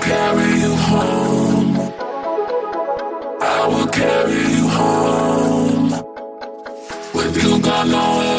carry you home. I will carry you home. With you gone, no